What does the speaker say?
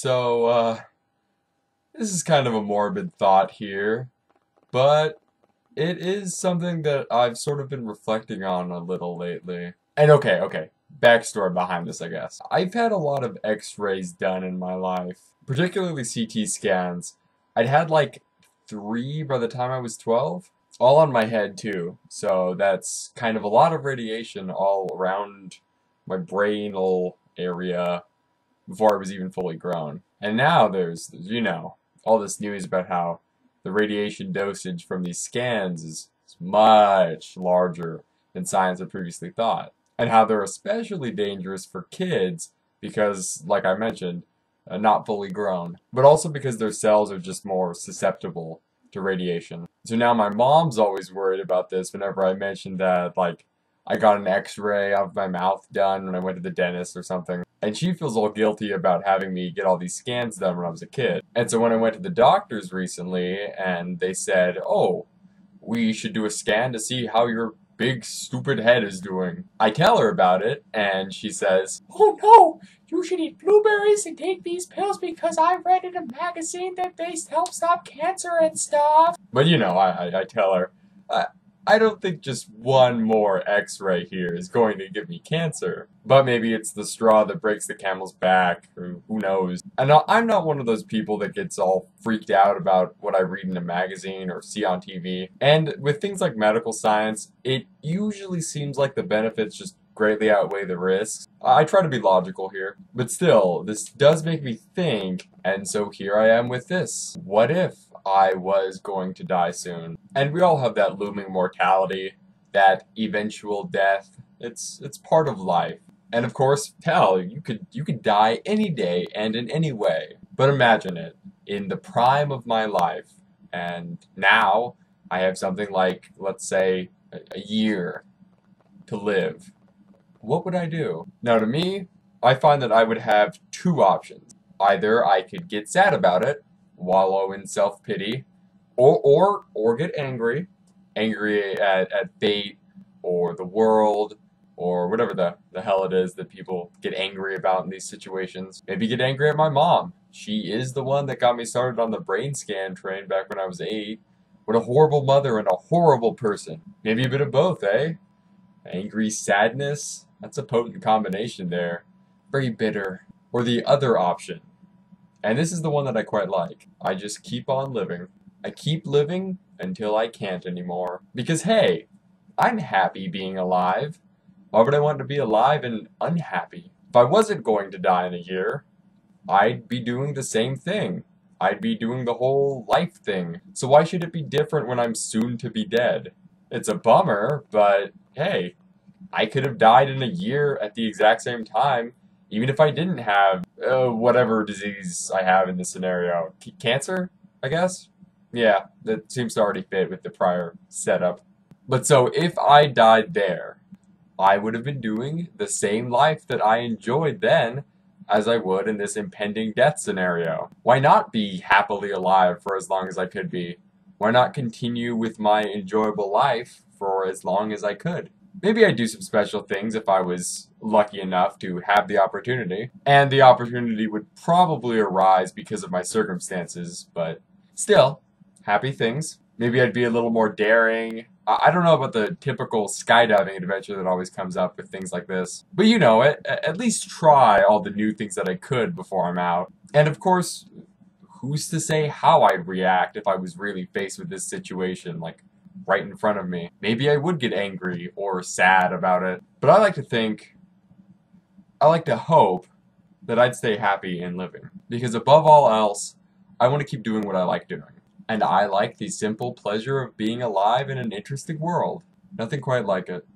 So, uh, this is kind of a morbid thought here, but it is something that I've sort of been reflecting on a little lately. And okay, okay, backstory behind this, I guess. I've had a lot of x-rays done in my life, particularly CT scans. I'd had like three by the time I was 12, all on my head too. So that's kind of a lot of radiation all around my brainal area before I was even fully grown. And now there's, you know, all this news about how the radiation dosage from these scans is, is much larger than science had previously thought. And how they're especially dangerous for kids because, like I mentioned, uh, not fully grown. But also because their cells are just more susceptible to radiation. So now my mom's always worried about this whenever I mention that, like, I got an x-ray of my mouth done when I went to the dentist or something. And she feels all guilty about having me get all these scans done when I was a kid. And so when I went to the doctors recently and they said, oh, we should do a scan to see how your big stupid head is doing. I tell her about it and she says, Oh no, you should eat blueberries and take these pills because I read in a magazine that they help stop cancer and stuff. But you know, I, I, I tell her, I don't think just one more x-ray here is going to give me cancer. But maybe it's the straw that breaks the camel's back, or who knows. And I'm not one of those people that gets all freaked out about what I read in a magazine or see on TV. And with things like medical science, it usually seems like the benefits just greatly outweigh the risks. I try to be logical here, but still, this does make me think, and so here I am with this. What if I was going to die soon? And we all have that looming mortality, that eventual death. It's it's part of life. And of course, hell, you could you could die any day and in any way. But imagine it, in the prime of my life, and now I have something like, let's say, a year to live what would I do? Now to me, I find that I would have two options. Either I could get sad about it, wallow in self-pity, or, or, or get angry, angry at, at fate, or the world, or whatever the, the hell it is that people get angry about in these situations. Maybe get angry at my mom. She is the one that got me started on the brain scan train back when I was eight. What a horrible mother and a horrible person. Maybe a bit of both, eh? Angry sadness, that's a potent combination there. Very bitter. Or the other option. And this is the one that I quite like. I just keep on living. I keep living until I can't anymore. Because hey, I'm happy being alive. Why would I want to be alive and unhappy? If I wasn't going to die in a year, I'd be doing the same thing. I'd be doing the whole life thing. So why should it be different when I'm soon to be dead? It's a bummer, but hey, I could have died in a year at the exact same time, even if I didn't have uh, whatever disease I have in this scenario. C cancer, I guess? Yeah, that seems to already fit with the prior setup. But so if I died there, I would have been doing the same life that I enjoyed then as I would in this impending death scenario. Why not be happily alive for as long as I could be? Why not continue with my enjoyable life for as long as I could? Maybe I'd do some special things if I was lucky enough to have the opportunity. And the opportunity would probably arise because of my circumstances, but still, happy things. Maybe I'd be a little more daring. I don't know about the typical skydiving adventure that always comes up with things like this. But you know it. At least try all the new things that I could before I'm out. And of course, who's to say how I'd react if I was really faced with this situation? Like, right in front of me. Maybe I would get angry or sad about it. But I like to think, I like to hope that I'd stay happy in living. Because above all else, I want to keep doing what I like doing. And I like the simple pleasure of being alive in an interesting world. Nothing quite like it.